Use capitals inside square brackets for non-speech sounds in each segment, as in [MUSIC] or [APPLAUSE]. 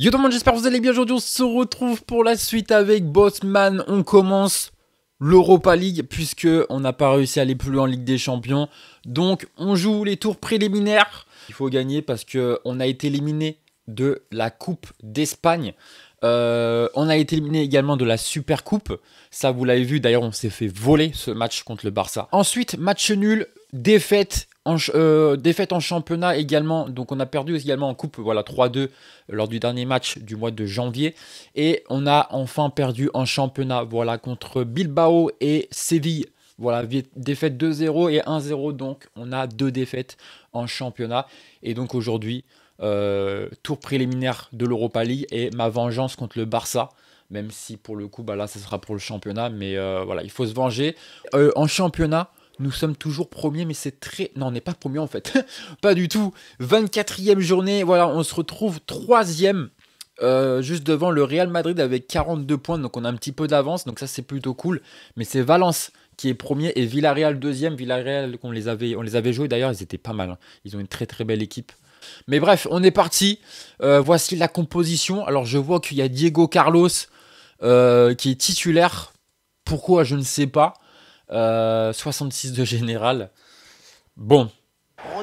Yo tout le monde, j'espère que vous allez bien aujourd'hui. On se retrouve pour la suite avec Bossman. On commence l'Europa League puisque on n'a pas réussi à aller plus loin en Ligue des Champions. Donc on joue les tours préliminaires. Il faut gagner parce que on a été éliminé de la Coupe d'Espagne. Euh, on a été éliminé également de la Super Coupe. Ça, vous l'avez vu. D'ailleurs, on s'est fait voler ce match contre le Barça. Ensuite, match nul, défaite euh, défaite en championnat également. Donc, on a perdu également en Coupe, voilà, 3-2 lors du dernier match du mois de janvier. Et on a enfin perdu en championnat, voilà, contre Bilbao et Séville. Voilà, défaite 2-0 et 1-0. Donc, on a deux défaites en championnat. Et donc, aujourd'hui, euh, tour préliminaire de l'Europa League et ma vengeance contre le Barça. Même si pour le coup, bah là, ça sera pour le championnat. Mais euh, voilà, il faut se venger. Euh, en championnat, nous sommes toujours premiers, mais c'est très. Non, on n'est pas premier en fait. [LAUGHS] pas du tout. 24e journée, voilà, on se retrouve troisième. juste devant le Real Madrid avec 42 points, donc on a un petit peu d'avance, donc ça c'est plutôt cool. Mais c'est Valence qui est premier et Villarreal deuxième. Villarreal, on les avait, on les avait joués d'ailleurs, ils étaient pas mal. Hein. Ils ont une très très belle équipe. Mais bref, on est parti. Euh, voici la composition. Alors je vois qu'il y a Diego Carlos euh, qui est titulaire. Pourquoi Je ne sais pas. 66 euh, de général. Bon.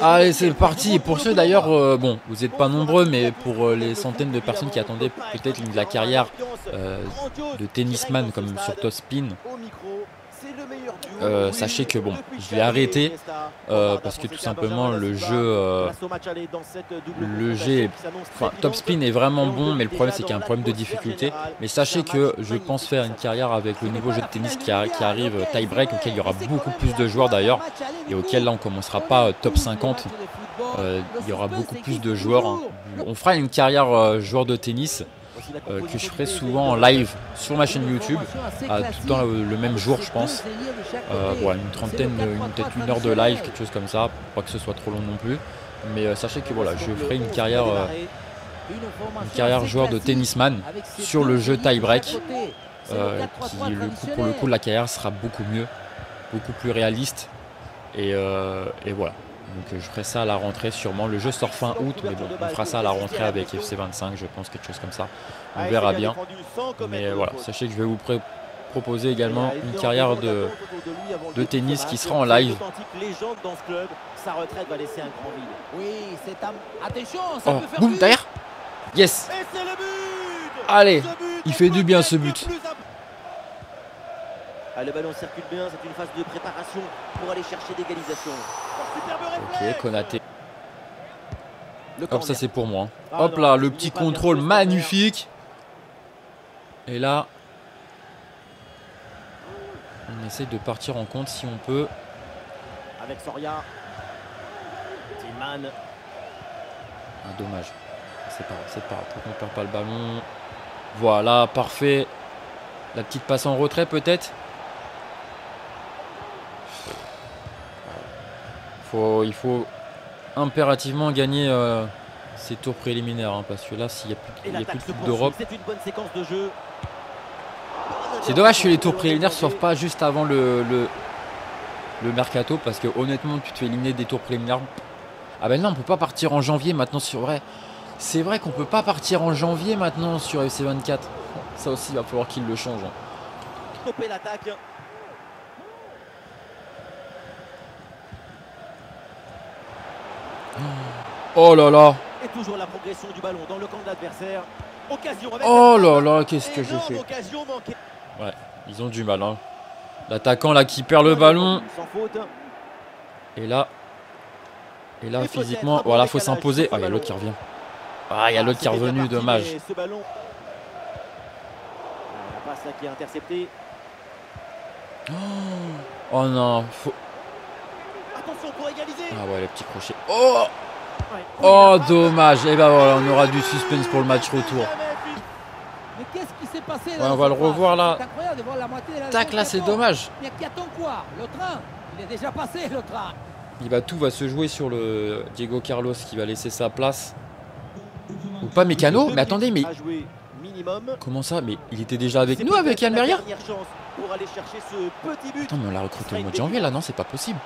Allez, c'est parti. Et pour ceux d'ailleurs, bon, vous n'êtes pas nombreux, mais pour les centaines de personnes qui attendaient peut-être la carrière de tennisman comme sur Tospin, euh, sachez que bon, je vais arrêter euh, parce que tout simplement le jeu, euh, le jeu, enfin Top Spin est vraiment bon, mais le problème c'est qu'il y a un problème de difficulté. Mais sachez que je pense faire une carrière avec le nouveau jeu de tennis qui, arrive, Tie Break, auquel il y aura beaucoup plus de joueurs d'ailleurs, et auquel là on commencera pas top 50. il y aura beaucoup plus de joueurs. Hein. On fera une carrière joueur de tennis. Euh, que je ferai souvent en live sur ma chaîne YouTube, à tout le temps le, même jour, je pense. Euh, une trentaine, peut-être une heure de live, quelque chose comme ça, pas que ce soit trop long non plus. Mais euh, sachez que voilà, je ferai une carrière, une carrière joueur de tennisman sur le jeu tie break, qui le coup, pour le coup la carrière sera beaucoup mieux, beaucoup plus réaliste. et voilà. Donc euh, je ferai ça à la rentrée sûrement. Le jeu sort fin août, mais bon, on fera ça à la rentrée avec FC25, je pense, quelque chose comme ça. On verra bien. Mais voilà, sachez que je vais vous proposer également une carrière de, de tennis qui sera en live. Oh, boum, derrière Yes Allez, il fait du bien ce but. Ah, le ballon circule bien, c'est une phase de préparation pour aller chercher d'égalisation. Ok, Konaté. Hop, ça c'est pour moi. Ah Hop là, le petit contrôle magnifique. Et là, on essaie de partir en compte si on peut. Avec Soria. Tillman. Ah, dommage. C'est pas c'est pas Pourquoi on perd pas le ballon Voilà, parfait. La petite passe en retrait peut-être il faut impérativement gagner euh, ces tours préliminaires. Hein, parce que là, s'il n'y a plus, de Coupe d'Europe. C'est dommage que les tours préliminaires ne soient pas juste avant le, le, mercato. Parce que honnêtement, tu te fais éliminer des tours préliminaires. Ah ben non, on peut pas partir en janvier maintenant sur vrai. C'est vrai qu'on peut pas partir en janvier maintenant sur FC24. Ça aussi, il va falloir qu'il le change. Hein. l'attaque. Oh là là Et toujours la progression du ballon dans le camp de l'adversaire. Oh là là, qu'est-ce que j'ai fait Ouais, ils ont du mal. Hein. L'attaquant là qui perd le ballon. Et là, et là physiquement, voilà, faut s'imposer. Ah, il y a l'autre qui revient. Ah, il y a l'autre qui est revenu, dommage. Oh non, faut... Ah ouais, le petit crochet. Oh Oh, dommage. Et eh ben voilà, on aura du suspense pour le match retour. Mais qu'est-ce qui s'est passé On va le revoir là. Tac, là, c'est dommage. Mais qui attend quoi? Le train? Il est déjà passé, le train. Il va, tout va se jouer sur le Diego Carlos qui va laisser sa place. Ou pas Mécano Mais attendez, mais. Comment ça? Mais il était déjà avec nous avec Almeria? Attends, mais on l'a recruté au mois de janvier là, non C'est pas possible.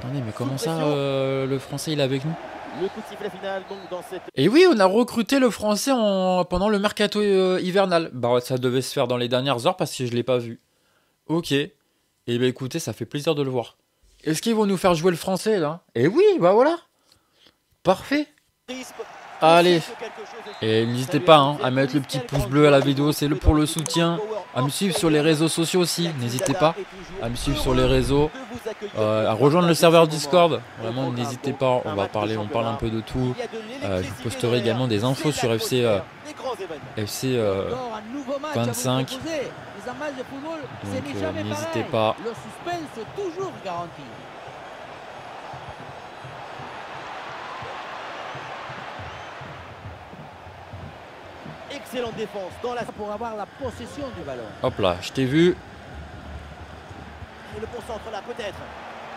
Attendez, mais comment ça, euh, le français, il est avec nous Le coup de sifflet final donc dans cette Et oui, on a recruté le français en... pendant le mercato euh, hivernal. Bah ouais, ça devait se faire dans les dernières heures parce que je l'ai pas vu. Ok. Et bah écoutez, ça fait plaisir de le voir. Est-ce qu'ils vont nous faire jouer le français là? Et oui, bah voilà. Parfait. Allez. Et n'hésitez pas hein, à mettre le petit pouce bleu à la vidéo, c'est le pour le soutien. À me suivre sur les réseaux sociaux aussi, n'hésitez pas à me suivre sur les réseaux, euh, à rejoindre le serveur Discord. Vraiment, n'hésitez pas, on va parler, on parle un peu de tout. Euh, je vous posterai également des infos sur FC, FC euh, 25. Donc euh, n'hésitez pas. Le suspense toujours garanti. Excellente défense dans la Pour avoir la possession du ballon. Hop là, je t'ai vu. et le bon centre là peut-être.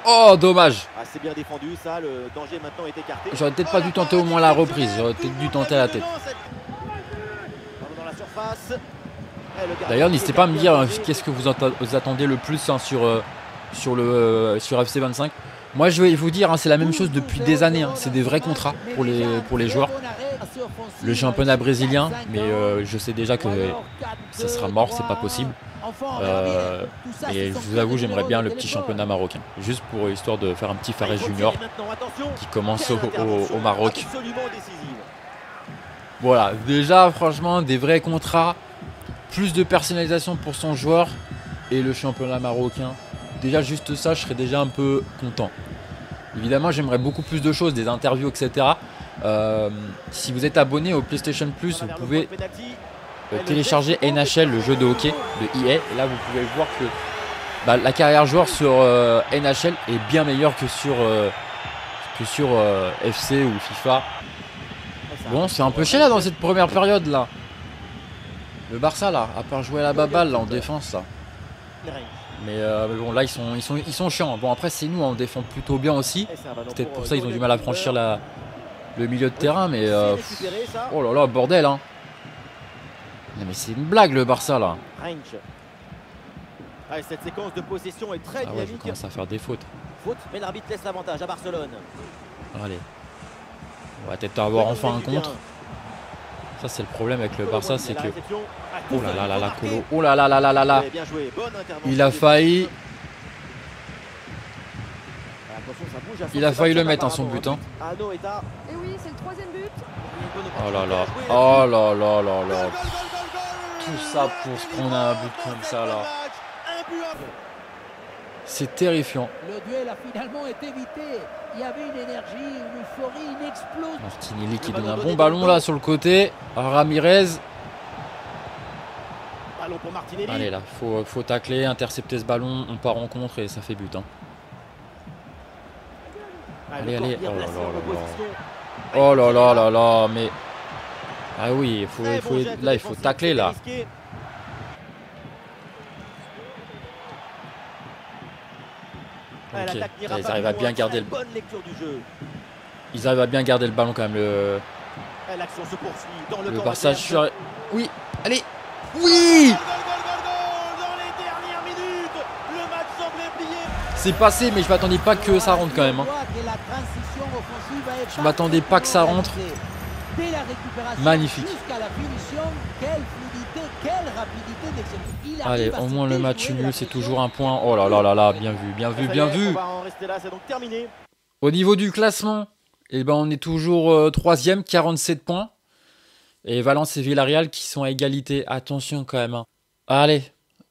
Oh, dommage. Ah c'est bien défendu ça, le danger maintenant est écarté. J'aurais peut-être pas dû tenter au moins la reprise, j'aurais peut-être dû tenter la tête. Dans la surface. Gardien D'ailleurs, n'hésitez pas à me dire euh, qu'est-ce que vous, attendez le plus hein, sur, euh, sur, le, euh, sur FC 25. Moi, je vais vous dire, hein, c'est la même chose depuis des années. hein. C'est des vrais contrats pour les, pour les joueurs. Le championnat brésilien, mais euh, je sais déjà que ça sera mort, c'est pas possible. Euh, et je vous avoue, j'aimerais bien le petit championnat marocain. Juste pour histoire de faire un petit Fares Junior qui commence au, Maroc. Voilà, déjà, franchement, des vrais contrats, plus de personnalisation pour son joueur et le championnat marocain. Déjà, juste ça, je serais déjà un peu content. Évidemment, j'aimerais beaucoup plus de choses, des interviews, etc. Euh, si vous êtes abonné au PlayStation Plus, vous pouvez euh, télécharger NHL, le jeu de hockey de EA. Et là, vous pouvez voir que bah, la carrière joueur sur euh, NHL est bien meilleure que sur, que sur FC ou FIFA. Bon, c'est un peu chiant là dans cette première période là. Le Barça là, à part jouer à la baballe là en défense là. Mais euh, bon là ils sont ils sont ils sont chiants. Bon après c'est nous on défend plutôt bien aussi. Peut-être pour, ça ils ont du mal à franchir la, le milieu de terrain mais euh, oh là là bordel hein. Non, mais c'est une blague le Barça là. Ah, et cette séquence de possession est très Ah ouais je commence à faire des fautes. Faute, mais l'arbitre laisse l'avantage à Barcelone. Allez. On va peut-être avoir enfin un contre. Ça c'est le problème avec le Barça c'est que. Oh là là là là Colo. Oh là là là là là là. Intervention. Il a failli. Ah, attention, ça bouge à Il a failli le mettre, hein, par son but, hein. Ah, Noeta. Et oui, c'est le troisième but. Une bonne Oh là là. Oh là là là là. Tout ça pour se prendre un but comme ça là. C'est terrifiant. Le duel a finalement été évité. Il y avait une énergie, une euphorie, une explosion. Martinelli qui donne un bon ballon là sur le côté. Ramirez. Ballon pour Martinelli. Allez là, faut, faut tacler, intercepter ce ballon. On part en contre et ça fait but. hein. Ah, allez, allez. Oh là là. Oh là là là là. Mais. Ah oui, il faut, il là il faut tacler là. Ah, Ils arrivent à bien garder le, ils arrivent à bien garder le ballon quand même. Le, Ah, le, Barça. sur- Oui, allez. Oui. C'est passé, mais je m'attendais pas que ça rentre quand même. hein. Je m'attendais pas que ça rentre. Dès la récupération Magnifique. Jusqu'à la finition, quelle fluidité, quelle rapidité d'exécution. Il Allez, au moins le match nul, c'est toujours un point. Oh là là là là, bien vu, bien vu, bien vu. Là, donc. Au niveau du classement, eh ben, on est toujours euh, troisième, 47 points. Et Valence et Villarreal qui sont à égalité. Attention quand même. hein. Allez,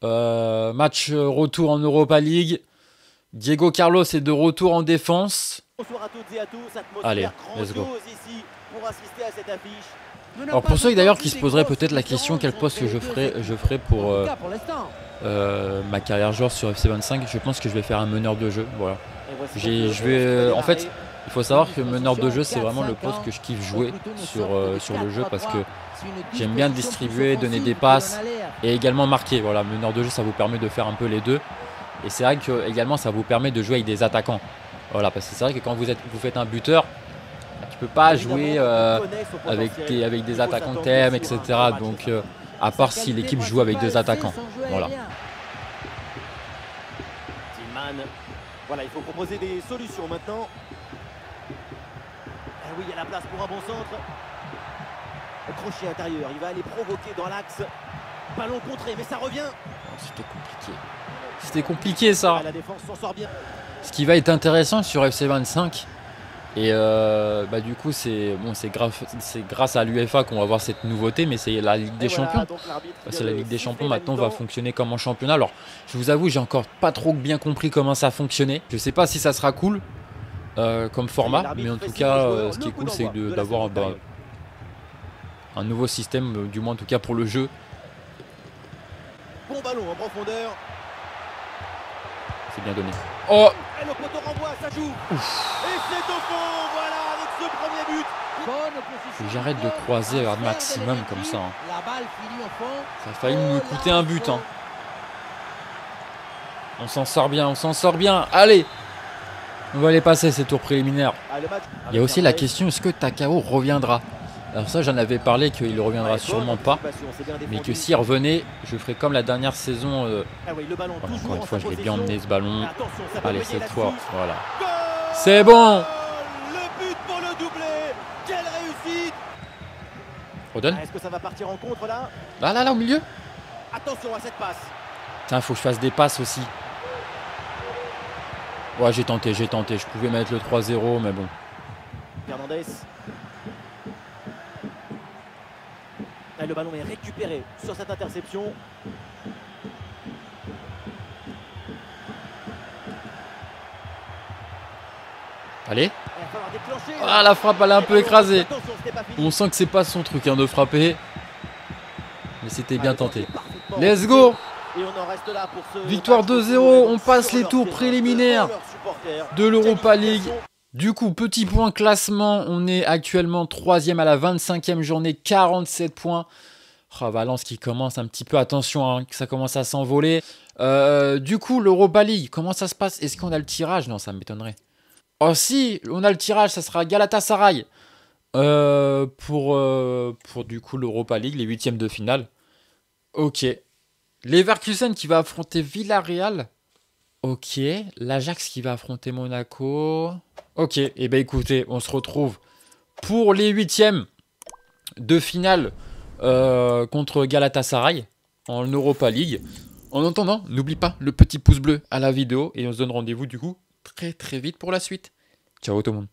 euh, match euh, retour en Europa League. Diego Carlos est de retour en défense. Bonsoir à toutes et à tous. Atmosphère Allez, let's go. ici pour assister à cette affiche. Alors pour ceux d'ailleurs qui se poseraient peut-être la question quel poste que je ferai, je ferai pour euh, euh, ma carrière joueur sur FC25, je pense que je vais faire un meneur de jeu. Voilà. Je vais, euh, en fait, Il faut savoir que meneur de jeu, c'est vraiment le poste que je kiffe jouer sur, sur le jeu parce que j'aime bien distribuer, donner des passes et également marquer. Voilà, meneur de jeu, ça vous permet de faire un peu les deux. Et c'est vrai que également, ça vous permet de jouer avec des attaquants. Voilà, parce que c'est vrai que quand vous, êtes, vous faites un buteur, tu peux pas jouer euh, avec, des, avec des attaquants t'aimes, etc. Donc, euh, à part si l'équipe joue avec deux attaquants. Voilà. Voilà, il faut proposer des solutions maintenant. Ah oui, il y a la place pour un bon centre. Crochet intérieur, il va aller provoquer dans l'axe. Ballon contré, mais ça revient. Oh, C'était compliqué. C'était compliqué ça. Ah, la défense s'en sort bien. Ce qui va être intéressant sur FC25, et euh, bah du coup c'est bon, grâce à l'UEFA qu'on va voir cette nouveauté, mais c'est la Ligue des voilà, Champions. c'est la Ligue des Champions maintenant va fonctionner comme en championnat. Alors, je vous avoue, j'ai encore pas trop bien compris comment ça fonctionnait. Je sais pas si ça sera cool euh, comme format, mais en tout cas, euh, ce qui est cool, c'est d'avoir bah, un nouveau système, du moins en tout cas pour le jeu. Bon ballon en profondeur. C'est bien donné. Oh, Et le poteau renvoie, ça joue. Et c'est au fond, voilà, avec ce premier but. J'arrête de croiser un maximum comme ça, hein. La balle finit au fond. ça a failli me coûter un but. hein. On s'en sort bien, on s'en sort bien. Allez, on va les passer ces tours préliminaires. Ah, Il y a aussi la question est-ce que Takao reviendra? Alors ça, j'en avais parlé qu'il ne reviendra sûrement pas. Mais que s'il revenait, je ferais comme la dernière saison. euh, Ah voilà, encore une fois, je l'ai bien emmené ce ballon. Allez, cette fois, voilà. C'est bon Rodon Ah, Est-ce que ça va partir en contre là? Là, là, là, au milieu Attention à cette passe Tiens, faut que je fasse des passes aussi. Ouais, j'ai tenté, j'ai tenté. Je pouvais mettre le 3-0, mais bon. Fernandez. Ah, le ballon est récupéré sur cette interception. Allez. Ah, la frappe, elle est un peu écrasée. On sent que c'est pas son truc hein, de frapper. Mais c'était Ah, bien temps tenté. Let's go Victoire match 2-0, retour on passe les tours préliminaires de l'Europa League. Du coup, petit point classement, on est actuellement troisième à la 25e journée, 47 points. Oh, Valence qui commence un petit peu, attention, hein, que ça commence à s'envoler. Euh, du coup, l'Europa League, comment ça se passe? Est-ce qu'on a le tirage? Non, ça m'étonnerait. Oh si, on a le tirage, ça sera Galatasaray. Euh, pour, euh, pour du coup l'Europa League, les huitièmes de finale. Ok. Leverkusen qui va affronter Villarreal. Ok. L'Ajax qui va affronter Monaco. Ok. Et eh ben écoutez, on se retrouve pour les huitièmes de finale euh, contre Galatasaray en Europa League. En attendant, n'oublie pas le petit pouce bleu à la vidéo et on se donne rendez-vous du coup très très vite pour la suite. Ciao tout le monde.